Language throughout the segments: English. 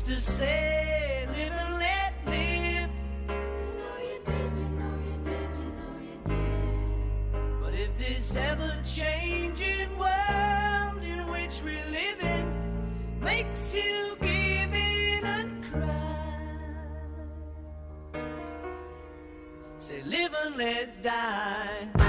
to say, live and let live. But if this ever changing world in which we live in makes you give in and cry, say, live and let die.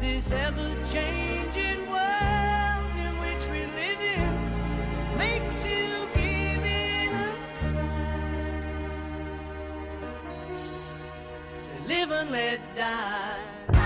This ever changing world in which we live in makes you give in and cry, say, live and let die.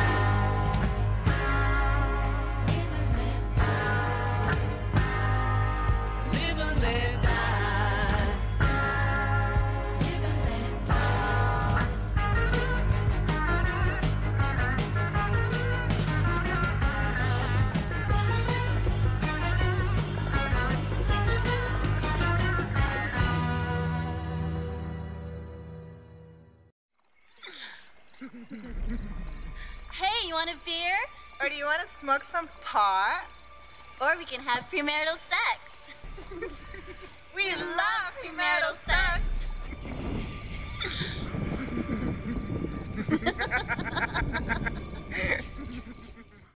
Hey, you want a beer? Or do you want to smoke some pot? Or we can have premarital sex. We love.